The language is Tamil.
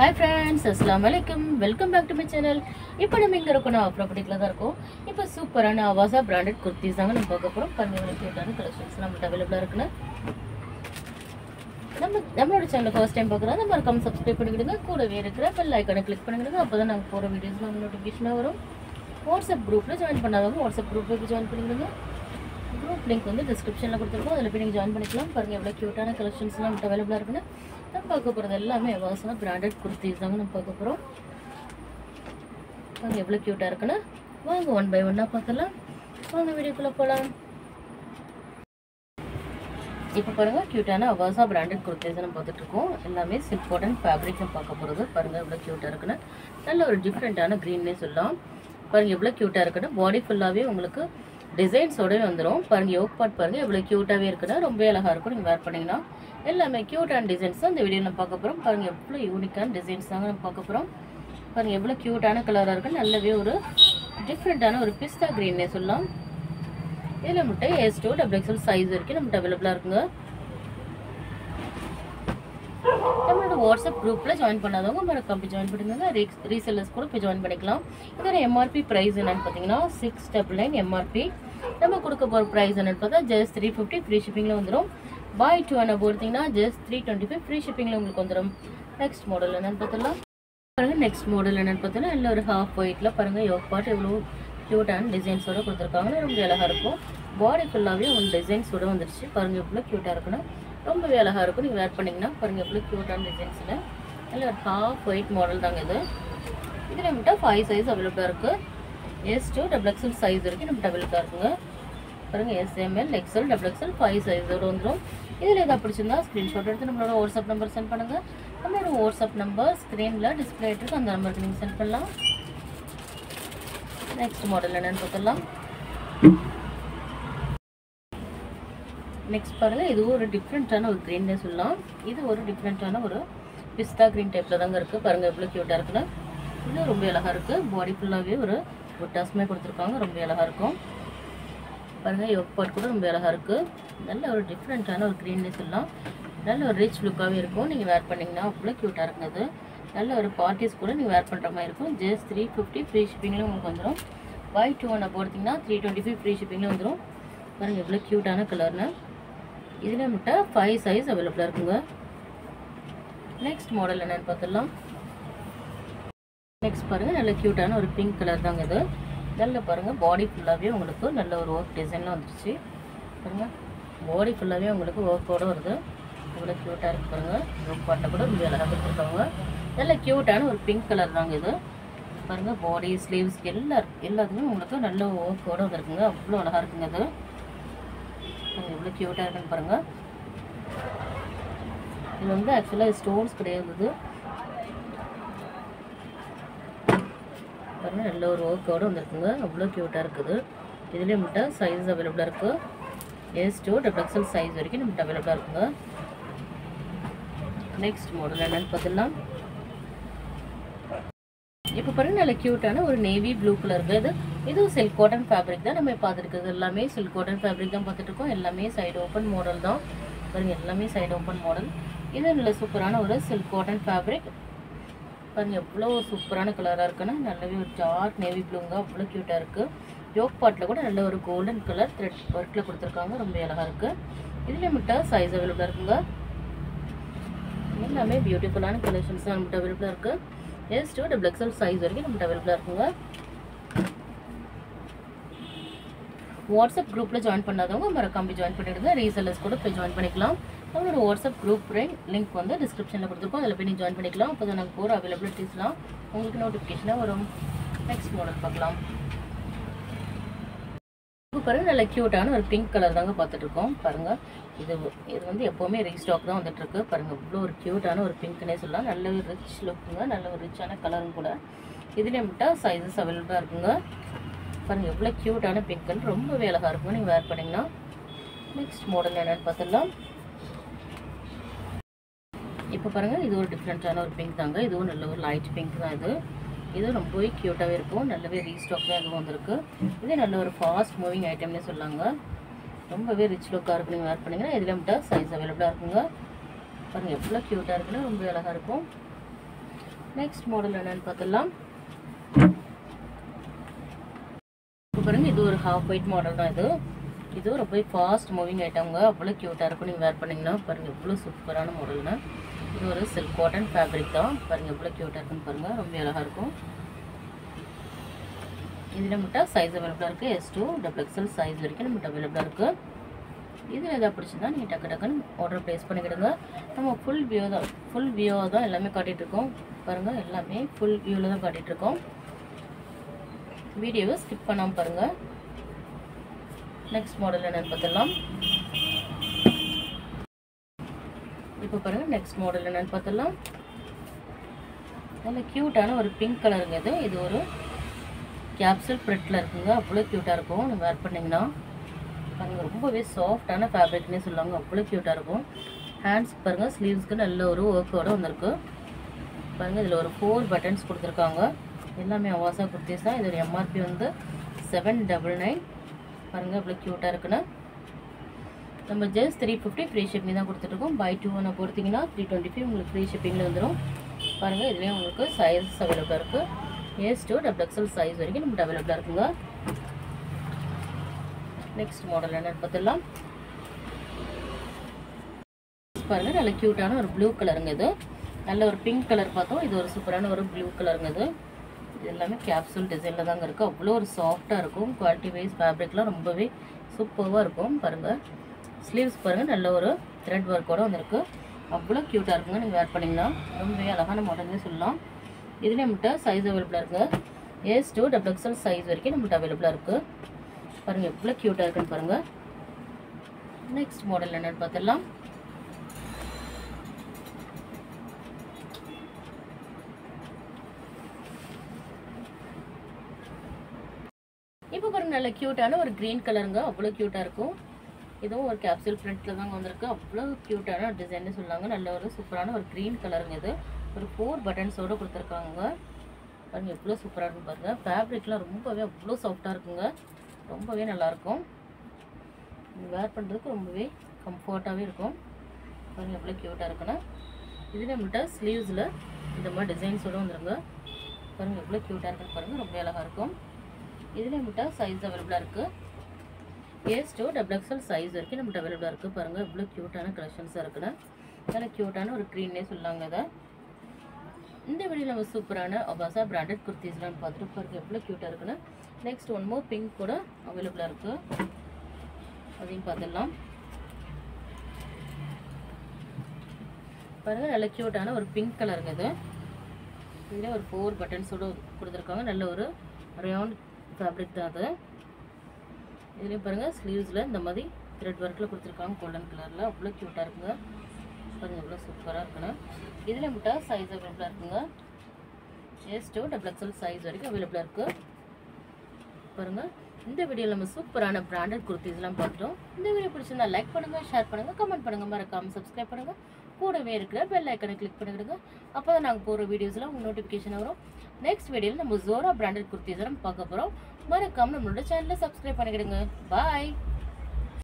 ஹாய் ஃப்ரெண்ட்ஸ் அஸ்லாம் வலைக்கம் welcome back to my channel இப்போ நம்ம இங்கே இருக்கோம்? நான் ப்ராப்பர்ட்டியில் தான் இருக்கோம். இப்போ சூப்பரான அவாசா பிராண்டட் குர்த்திஸ் தாங்க நம்ம பார்க்க போகிறோம் பாருங்க கியூட்டான கலெக்ஷன்ஸ் நம்மள்ட்ட அவைலபிளாக இருக்குன்னு. நம்ம நம்மளோட சேனல் ஃபர்ஸ்ட் டைம் பார்க்குறோம். நம்ம மறக்காம சப்ஸ்கிரைப் பண்ணிக்கிடுங்க. கூடவே இருக்கிற பெல் ஐக்கானை கிளிக் பண்ணிக்கிடுங்க. அப்போ தான் நாங்கள் போகிற வீடியோஸ் நம்ம நோட்டிஃபிகேஷனாக வரும். வாட்ஸ்அப் குரூப்பில் ஜாயின் பண்ணாதவங்க வாட்ஸ்அப் குரூப்பில் ஜாயின் பண்ணிக்கிடுங்க. குரூப் லிங்க் வந்து டிஸ்கிரிப்ஷனில் கொடுத்துருக்கோம். அதில் போய் நீங்கள் ஜாயின் பண்ணிக்கலாம். பாருங்கள் எவ்வளோ க்யூட்டான கலெக்ஷன்ஸ்லாம் நம்மகிட்ட அவைலபிளாக இருக்குன்னு. நம்ம பார்க்க போகிறது எல்லாமே வாசனாக பிராண்டட் குர்த்திஸ் தாங்க நம்ம பார்க்க போகிறோம் பாருங்க எவ்வளோ க்யூட்டாக இருக்குன்னு. வாங்க ஒன் பை ஒன்னாக பார்க்கலாம் வாங்க வீடியோக்குள்ளே போகலாம் இப்போ பாருங்கள் க்யூட்டான அவாசா பிராண்டட் குர்த்திஸ் நம்ம பார்த்துட்ருக்கோம் எல்லாமே சில்க் காட்டன் ஃபேப்ரிக் நம்ம பார்க்க போகிறது பாருங்கள் எவ்வளோ க்யூட்டாக இருக்குன்னு. நல்ல ஒரு டிஃப்ரெண்ட்டான க்ரீன்னே சொல்லலாம். பாருங்கள் எவ்வளோ க்யூட்டாக இருக்குன்னு. பாடி ஃபுல்லாகவே உங்களுக்கு டிசைன்ஸோடவே வந்துடும் பாருங்கள் யோக் பாட் பாருங்கள் எவ்வளோ க்யூட்டாகவே இருக்குன்னா ரொம்ப அழகாக இருக்கும். நீங்கள் வேர் பண்ணிங்கன்னா எல்லாமே க்யூட்டான டிசைன்ஸ் தான் இந்த வீடியோ நம்ம பார்க்க போகிறோம் பாருங்கள் எவ்வளோ யூனிக்கான டிசைன்ஸ் தாங்க நம்ம பார்க்க போகிறோம் பாருங்கள் எவ்வளோ க்யூட்டான கலராக இருக்குது நல்லவே ஒரு டிஃப்ரெண்ட்டான ஒரு பிஸ்தா க்ரீன்னே சொல்லலாம். இதில் மட்டும் S to double XL size வரைக்கும் நம்மகிட்ட அவைலபிளாக இருக்குங்க நம்மளோட வாட்ஸ்அப் குரூப்பில் ஜாயின் பண்ணாதவங்க மறக்காம போய் ஜாயின் பண்ணுங்க. ரீ ரீசெல்லர்ஸ் கூட போய் ஜாயின் பண்ணிக்கலாம். இதோட எம்ஆர்பி ப்ரைஸ் என்னென்னு பார்த்தீங்கன்னா சிக்ஸ் டபுள் நைன் எம்ஆர்பி நம்ம கொடுக்க போகிற ப்ரைஸ் என்னென்னு பார்த்தா ஜஸ்ட் த்ரீ ஃபிஃப்டி ஃப்ரீ ஷிப்பிங்கில் வந்துடும் பாய் டூ என்ன போடுத்திங்கன்னா just three twenty five free ஷிப்பிங்கில் உங்களுக்கு வந்துடும் நெக்ஸ்ட் மாடல் என்னன்னு பார்த்தலாம் பாருங்க நெக்ஸ்ட் மாடல் என்னென்னு பார்த்தீங்கன்னா இல்லை ஒரு ஹாஃப் ஒயிட்டில் பாருங்கள் யோக் பாட்டு எவ்வளோ க்யூட்டான டிசைன்ஸோட கொடுத்துருக்காங்க. ரொம்ப அழகாக இருக்கும். பாடி ஃபுல்லாகவே உங்களுக்கு டிசைன்ஸோட வந்துருச்சு. பாருங்கள் எவ்வளோ க்யூட்டாக இருக்குன்னா. ரொம்பவே அழகாக இருக்கும். நீங்கள் வேர் பண்ணிங்கன்னா பாருங்கள் எவ்வளோ க்யூட்டான டிசைன்ஸில் நல்ல ஒரு ஹாஃப் ஒயிட் மாடல் தாங்க இது. இது நம்மகிட்ட ஃபைவ் சைஸ் அவைலபிளாக இருக்குது S to double XL size வரைக்கும் நம்மகிட்ட அவைலபிளாக இருக்குங்க. பாருங்கள் S M L XL double XL five சைஸோடு வந்துடும் இதில் எதாவது பிடிச்சிருந்தா ஸ்க்ரீன்ஷாட் எடுத்து நம்மளோட வாட்ஸ்அப் நம்பர் சென்ட் பண்ணுங்கள் நம்மளோட வாட்ஸ்அப் நம்பர் ஸ்க்ரீனில் டிஸ்பிளே ஆகிட்டு அந்த நம்பருக்கு நீங்கள் சென்ட் பண்ணலாம். நெக்ஸ்ட் மாடல் என்னென்னு பார்த்துடலாம். நெக்ஸ்ட் பாருங்கள் இதுவும் ஒரு டிஃப்ரெண்ட்டான ஒரு க்ரீன்னே சொல்லலாம். இது ஒரு டிஃப்ரெண்ட்டான ஒரு பிஸ்தா க்ரீன் டைப்பில் தாங்க இருக்குது பாருங்கள் எவ்வளோ க்யூட்டாக இருக்குன்னு. இது ரொம்ப அழகாக இருக்குது பாடி ஃபுல்லாகவே ஒரு ஒட்டாசமே கொடுத்துருக்காங்க. ரொம்ப அழகாக இருக்கும். பாருங்கள் யோக் பாட் கூட ரொம்ப அழகாக இருக்குது நல்ல ஒரு டிஃப்ரெண்ட்டான ஒரு க்ரீன்னே சொல்லலாம். நல்ல ஒரு ரிச் லுக்காகவே இருக்கும். நீங்கள் வேர் பண்ணிங்கன்னா அவ்வளோ க்யூட்டாக இருக்குது நல்ல ஒரு பார்ட்டிஸ் கூட நீங்கள் வேர் பண்ணுற மாதிரி இருக்கும். ஜஸ்ட் த்ரீ ஃபிஃப்டி ஃப்ரீ ஷிப்பிங்கில் உங்களுக்கு வந்துடும் பை டூ ஒன்னை போடுத்திங்கன்னா த்ரீ டுவெண்ட்டி ஃபைவ் ஃப்ரீ ஷிப்பிங்கில் வந்துடும் பாருங்கள் எவ்வளோ க்யூட்டான கலர்னு இதில் முட்டை ஃபைவ் சைஸ் அவைலபிளாக இருக்குங்க. நெக்ஸ்ட் மாடல் என்னென்னு பார்த்துடலாம். நெக்ஸ்ட் பாருங்கள் நல்ல க்யூட்டான ஒரு பிங்க் கலர் தாங்க இது. நல்ல பாருங்கள் பாடி ஃபுல்லாகவே உங்களுக்கு நல்ல ஒரு ஒர்க் டிசைனில் வந்துருச்சு. பாருங்கள் பாடி ஃபுல்லாகவே உங்களுக்கு ஒர்க்கோடு வருது. இவ்வளோ க்யூட்டாக இருக்குது பாருங்கள் ஒர்க் பாட்டை கூட ரொம்ப அழகாக கொடுத்துருக்காங்க. நல்ல க்யூட்டான ஒரு பிங்க் கலர் தாங்க இது. பாருங்கள் பாடி ஸ்லீவ்ஸ் எல்லா எல்லாத்துக்குமே உங்களுக்கு நல்ல ஒர்க்கோடு வந்துருக்குங்க. அவ்வளோ அழகாக இருக்குங்க அது எவ்வளோ க்யூட்டாக இருக்குன்னு பாருங்கள் இது வந்து ஆக்சுவலாக ஸ்டோன்ஸ் கிடையாது பாருங்கள் நல்ல ஒரு ஒர்க்கோடு வந்துருக்குங்க. அவ்வளோ க்யூட்டாக இருக்குது. இதுலேயே நம்மகிட்ட சைஸ் அவைலபிளாக இருக்குது S to double XL size வரைக்கும் நம்மகிட்ட அவைலபிளாக இருக்குங்க. நெக்ஸ்ட் மாடல் என்னென்னு பார்த்தீங்கன்னா இப்போ பாருங்க நல்ல க்யூட்டான ஒரு நேவி ப்ளூ கலர் இது இதுவும் சில்க் காட்டன் ஃபேப்ரிக் தான் நம்ம பார்த்துருக்குது எல்லாமே சில்க் காட்டன் ஃபேப்ரிக் தான் பார்த்துட்ருக்கோம் எல்லாமே சைடு ஓப்பன் மாடல் தான். பாருங்க எல்லாமே சைடு ஓப்பன் மாடல் இது நல்ல சூப்பரான ஒரு சில்க் காட்டன் ஃபேப்ரிக் பாருங்க எவ்வளோ சூப்பரான கலராக இருக்குன்னா நல்லாவே ஒரு டார்க் நேவி ப்ளூங்க அவ்வளோ க்யூட்டாக இருக்குது யோக் பாட்டில் கூட நல்ல ஒரு கோல்டன் கலர் த்ரெட் ஒர்க்கில் கொடுத்துருக்காங்க. ரொம்ப அழகாக இருக்குது இதில் மட்டும் சைஸ் அவைலபிளாக இருக்குங்க. எல்லாமே பியூட்டிஃபுல்லான கலெக்ஷன்ஸ் தான் நம்மகிட்ட அவைலபிளாக இருக்குது S to double XL size வரைக்கும் நம்மகிட்ட அவைலபிளாக இருக்குங்க. வாட்ஸ்அப் குரூப்பில் ஜாயின் பண்ணாதவங்க மறக்காமல் ஜாயின் பண்ணிடுங்க. ரீசெல்லர்ஸ் கூட போய் ஜாயின் பண்ணிக்கலாம். நம்மளோட வாட்ஸ்அப் குரூப் லிங்க் வந்து டிஸ்கிரிப்ஷனில் கொடுத்துருக்கோம். அதில் போய் நீங்கள் ஜாயின் பண்ணிக்கலாம். அப்போ தான் நாங்கள் போகிற அவைலபிலிட்டிஸ்லாம் உங்களுக்கு நோட்டிஃபிகேஷனாக வரும். நெக்ஸ்ட் மாடல் பார்க்கலாம். இப்போ கலர் நல்ல க்யூட்டான ஒரு பிங்க் கலர் தாங்க பார்த்துட்டு இருக்கோம் பாருங்கள் இது இது வந்து எப்போவுமே ரீஸ்டாக் தான் வந்துட்டுருக்கு. பாருங்கள் இவ்வளோ ஒரு க்யூட்டான ஒரு பிங்க்னே சொல்லலாம். நல்ல ஒரு ரிச் லுக்குங்க நல்ல ஒரு ரிச்சான கலரும் கூட. இதுலேயே மட்டும் சைஸஸ் அவைலபிளாக இருக்குங்க. பாருங்கள் எவ்வளோ க்யூட்டான பிங்க்னு ரொம்பவே அழகாக இருக்கும் நீங்கள் வேர் பண்ணிங்கன்னா நெக்ஸ்ட் மாடல் என்னென்னு பார்த்துடலாம். இப்போ பாருங்கள் இது ஒரு டிஃப்ரெண்ட்டான ஒரு பிங்க் தாங்க. இதுவும் நல்ல ஒரு லைட் பிங்க் தான் இது. இது ரொம்பவே க்யூட்டாகவே இருக்கும். நல்லாவே ரீஸ்டாக் அதுவும் இதுவும் வந்திருக்கு. இது நல்ல ஒரு ஃபாஸ்ட் மூவிங் ஐட்டம்னே சொல்லாங்க. ரொம்பவே ரிச் லுக்காக இருக்கும் நீங்கள் வேர் பண்ணிங்கன்னா இதில் மட்டும் சைஸ் அவைலபிளாக இருக்குங்க. பாருங்கள் எவ்வளோ க்யூட்டாக இருக்குன்னு ரொம்ப அழகாக இருக்கும். நெக்ஸ்ட் மாடல் என்னன்னு பார்த்துடலாம். இப்போ பாருங்க இது ஒரு ஹாஃப் ஒயிட் மாடல் தான் இது. இது ரொம்ப ஃபாஸ்ட் மூவிங் ஐட்டம்ங்க அவ்வளோ க்யூட்டாக இருக்கும். நீங்கள் வேர் பண்ணிங்கன்னா பாருங்கள் எவ்வளோ சூப்பரான மாடல்னா இது ஒரு சில்க் காட்டன் ஃபேப்ரிக் தான். பாருங்கள் எவ்வளோ க்யூட்டாக இருக்குன்னு பாருங்கள் ரொம்ப அழகாக இருக்கும். இதில் மட்டும் சைஸ் அவைலபிளாக இருக்குது S to double XL size வரைக்கும் நம்மகிட்ட அவைலபிளாக இருக்குது இதில் எதாவது பிடிச்சிருந்தா நீங்கள் டக்கு டக்குன்னு ஆர்டர் ப்ளேஸ் பண்ணிக்கிடுங்க. நம்ம ஃபுல் வியூ தான் ஃபுல் வியூவாக தான் எல்லாமே காட்டிகிட்ருக்கோம் பாருங்கள் எல்லாமே ஃபுல் வியூவில் தான் காட்டிகிட்டு இருக்கோம். வீடியோவை ஸ்கிப் பண்ணாமல் பாருங்கள் நெக்ஸ்ட் மாடல் என்னென்னு பார்த்துடலாம் இப்போ பாருங்கள் நெக்ஸ்ட் மாடல் என்னென்னு பார்த்துடலாம். நல்ல க்யூட்டான ஒரு பிங்க் கலருங்க இது. இது ஒரு கேப்சூல் ப்ரிட்டில் இருக்குங்க. அவ்வளோ க்யூட்டாக இருக்கும். நீங்கள் வேர் பண்ணிங்கன்னா. பாருங்கள் ரொம்பவே சாஃப்டான ஃபேப்ரிக்னே சொல்லுவாங்க. அவ்வளோ க்யூட்டாக இருக்கும். ஹேண்ட்ஸ் பாருங்கள் ஸ்லீவ்ஸ்க்கு நல்ல ஒரு ஒர்க்கோட வந்திருக்கு. பாருங்கள் இதில் ஒரு ஃபோர் பட்டன்ஸ் கொடுத்துருக்காங்க. எல்லாமே அவாசா குர்த்திஸ் தான். இதோட எம்ஆர்பி வந்து செவன் டபுள் நைன் பாருங்கள் இவ்வளோ க்யூட்டாக இருக்குன்னு. நம்ம just three fifty free shipping தான் கொடுத்துட்ருக்கோம் பை டூ ஒன்று கொடுத்தீங்கன்னா த்ரீ டுவெண்ட்டி ஃபைவ் உங்களுக்கு ஃப்ரீ ஷிப்பிங்கில் வந்துடும் பாருங்கள் இதுலேயும் உங்களுக்கு சைஸ் அவைலபிளாக இருக்குது S to double XL size வரைக்கும் நம்ம அவைலபிளாக இருக்குங்க. நெக்ஸ்ட் மாடல் என்ன பார்த்துடலாம். பாருங்கள் நல்ல க்யூட்டான ஒரு ப்ளூ கலருங்க இது. நல்ல ஒரு பிங்க் கலர் பார்த்தோம். இது ஒரு சூப்பரான ஒரு ப்ளூ கலருங்க இது. இது எல்லாமே கேப்சூல் டிசைனில் தாங்க இருக்குது அவ்வளோ ஒரு சாஃப்டாக இருக்கும். குவாலிட்டி வைஸ் ஃபேப்ரிக்லாம் ரொம்பவே சூப்பராக இருக்கும். பாருங்கள் ஸ்லீவ்ஸ் பாருங்கள் நல்ல ஒரு த்ரெட் ஒர்க்கோட வந்திருக்கு. அவ்வளோ க்யூட்டாக இருக்குங்க. நீங்கள் வேர் பண்ணிங்கன்னா ரொம்பவே அழகான மாடல்னே சொல்லலாம். இதுலேயே நம்மகிட்ட சைஸ் அவைலபிளாக இருக்குது S to double XL size வரைக்கும் நம்மகிட்ட அவைலபிளாக இருக்குது பாருங்கள் எவ்வளோ க்யூட்டாக இருக்குன்னு பாருங்கள் நெக்ஸ்ட் மாடல் என்னென்னு பார்த்துடலாம். இப்போ பாருங்க நல்ல க்யூட்டான ஒரு க்ரீன் கலருங்க அவ்வளோ க்யூட்டாக இருக்கும். இதுவும் ஒரு கேப்சூல் பிரிண்ட்டில் தாங்க வந்திருக்கு. அவ்வளோ க்யூட்டான டிசைன்னு சொல்லாங்க. நல்ல ஒரு சூப்பரான ஒரு க்ரீன் கலருங்க இது. ஒரு ஃபோர் பட்டன்ஸோடு கொடுத்துருக்காங்க. பாருங்கள் எவ்வளோ சூப்பராக இருக்கும் பாருங்கள் ஃபேப்ரிக்லாம் ரொம்பவே அவ்வளோ சாஃப்டாக இருக்குங்க. ரொம்பவே நல்லாயிருக்கும் வேர் பண்ணுறதுக்கு ரொம்பவே கம்ஃபர்ட்டாகவே இருக்கும். பாருங்கள் எவ்வளோ க்யூட்டாக இருக்குன்னா. இது நம்மகிட்ட ஸ்லீவ்ஸில் இந்த மாதிரி டிசைன்ஸோடு வந்துருங்க. பாருங்கள் எவ்வளோ க்யூட்டாக இருக்குன்னு பாருங்கள் ரொம்ப அழகாக இருக்கும். இதில் நம்மகிட்ட சைஸ் அவைலபிளாக இருக்குது S to double XL size வரைக்கும் நம்மகிட்ட அவைலபிளாக இருக்குது பாருங்கள் இவ்வளோ க்யூட்டான கலெக்ஷன்ஸாக இருக்குன்னா நல்ல க்யூட்டான ஒரு க்ரீன்னே சொல்லாங்க இதை. இந்த வீடியோவில் நம்ம சூப்பரான அபாசா பிராண்டட் குர்த்திஸ்லாம் பார்த்துட்டு பாருங்க. எவ்வளோ க்யூட்டாக இருக்குன்னு நெக்ஸ்ட் ஒன் மோர் பிங்க் கூட அவைலபிளாக இருக்குது அதையும் பார்த்துடலாம். பாருங்கள் நல்ல க்யூட்டான ஒரு பிங்க் கலருங்க இது. இதில் ஒரு ஃபோர் பட்டன்ஸோடு கொடுத்துருக்காங்க. நல்ல ஒரு ரவுண்ட் ஃபேப்ரிக் தான் அது. இதுலேயும் பாருங்கள் ஸ்லீவ்ஸில் இந்த மாதிரி த்ரெட் ஒர்க்கில் கொடுத்துருக்காங்க கோல்டன் கலரில் அவ்வளோ க்யூட்டாக இருக்குங்க. பாருங்கள் இவ்வளோ சூப்பராக இருக்குண்ணா இதில் விட்டா சைஸ் அவைலபிளாக இருக்குங்க. S to double XL size வரைக்கும் அவைலபிளாக இருக்குது பாருங்கள் இந்த வீடியோவில் நம்ம சூப்பரான பிராண்டட் குர்த்திஸ்லாம் பார்த்துட்டோம். இந்த வீடியோ பிடிச்சிருந்தா லைக் பண்ணுங்கள் ஷேர் பண்ணுங்கள் கமெண்ட் பண்ணுங்கள் மறக்காமல் சப்ஸ்கிரைப் பண்ணுங்கள் கூடவே இருக்கிற பெல் ஐக்கனை கிளிக் பண்ணிவிடுங்க அப்போ தான் நாங்கள் போகிற வீடியோஸில் உங்கள் நோட்டிஃபிகேஷன் வரும். நெக்ஸ்ட் வீடியோவில் நம்ம ஜோரா பிராண்டட் குர்த்திஸ் நம்ம பார்க்க போகிறோம் மறக்காமல் நம்மளோட சேனலை சப்ஸ்கிரைப் பண்ணிக்கிடுங்க. பாய்